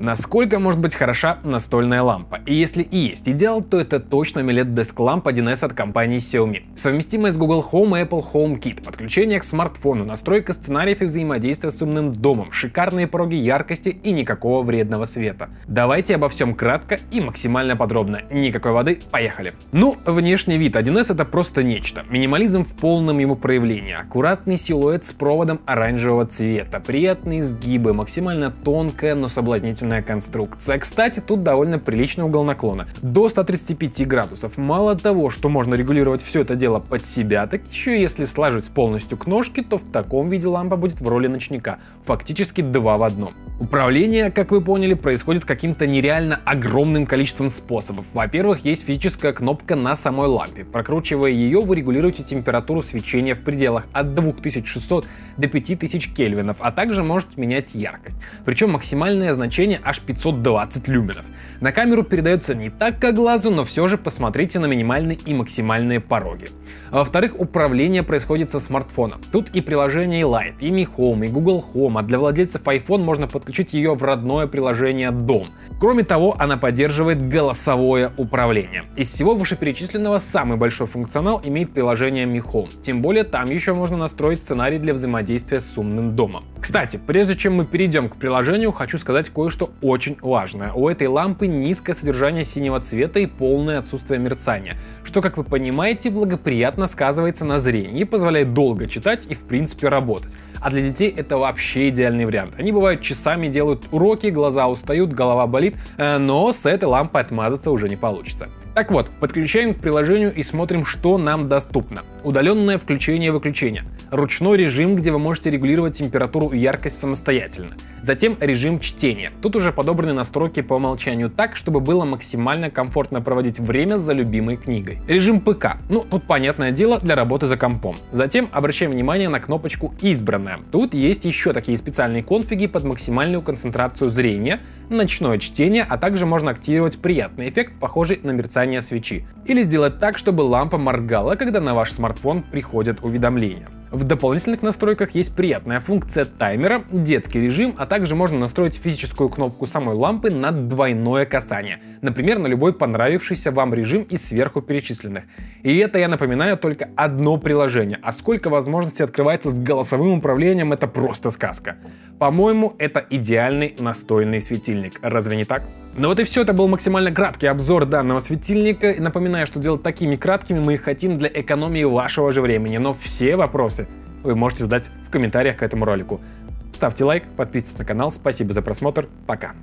Насколько может быть хороша настольная лампа? И если и есть идеал, то это точно AMOLED Desk Lamp 1S от компании Xiaomi. Совместимая с Google Home и Apple Home Kit, подключение к смартфону, настройка сценариев и взаимодействия с умным домом, шикарные пороги яркости и никакого вредного света. Давайте обо всем кратко и максимально подробно. Никакой воды, поехали. Ну, внешний вид 1S это просто нечто. Минимализм в полном его проявлении. Аккуратный силуэт с проводом оранжевого цвета, приятные изгибы, максимально тонкая, но соблазнительная качественная конструкция. Кстати, тут довольно приличный угол наклона. До 135 градусов. Мало того, что можно регулировать все это дело под себя, так еще если сложить полностью к ножке, то в таком виде лампа будет в роли ночника. Фактически два в одном. Управление, как вы поняли, происходит каким-то нереально огромным количеством способов. Во-первых, есть физическая кнопка на самой лампе. Прокручивая ее, вы регулируете температуру свечения в пределах от 2600 до 5000 кельвинов, а также можете менять яркость. Причем максимальное значение аж 520 люменов. На камеру передается не так, как глазу, но все же посмотрите на минимальные и максимальные пороги. А во-вторых, управление происходит со смартфона. Тут и приложение Light, и Mi Home, и Google Home, а для владельцев iPhone можно подключить ее в родное приложение Дом. Кроме того, она поддерживает голосовое управление. Из всего вышеперечисленного самый большой функционал имеет приложение Mi Home. Тем более там еще можно настроить сценарий для взаимодействия с умным домом. Кстати, прежде чем мы перейдем к приложению, хочу сказать кое-что очень важное. У этой лампы низкое содержание синего цвета и полное отсутствие мерцания, что, как вы понимаете, благоприятно сказывается на зрении и позволяет долго читать и в принципе работать. А для детей это вообще идеальный вариант. Они бывают часами делают уроки, глаза устают, голова болит, э, но с этой лампой отмазаться уже не получится. Так вот, подключаем к приложению и смотрим, что нам доступно. Удаленное включение-выключение. Ручной режим, где вы можете регулировать температуру и яркость самостоятельно. Затем режим чтения. Тут уже подобраны настройки по умолчанию так, чтобы было максимально комфортно проводить время за любимой книгой. Режим ПК. Ну, тут понятное дело для работы за компом. Затем обращаем внимание на кнопочку «Избранное». Тут есть еще такие специальные конфиги под максимальную концентрацию зрения, ночное чтение, а также можно активировать приятный эффект, похожий на мерцание свечи. Или сделать так, чтобы лампа моргала, когда на ваш смартфон приходят уведомления. В дополнительных настройках есть приятная функция таймера, детский режим, а также можно настроить физическую кнопку самой лампы на двойное касание, например, на любой понравившийся вам режим из сверху перечисленных. И это, я напоминаю, только одно приложение, а сколько возможностей открывается с голосовым управлением, это просто сказка. По-моему, это идеальный настольный светильник, разве не так? Ну вот и все, это был максимально краткий обзор данного светильника. И напоминаю, что делать такими краткими мы их хотим для экономии вашего же времени, но все вопросы вы можете задать в комментариях к этому ролику. Ставьте лайк, подписывайтесь на канал, спасибо за просмотр, пока.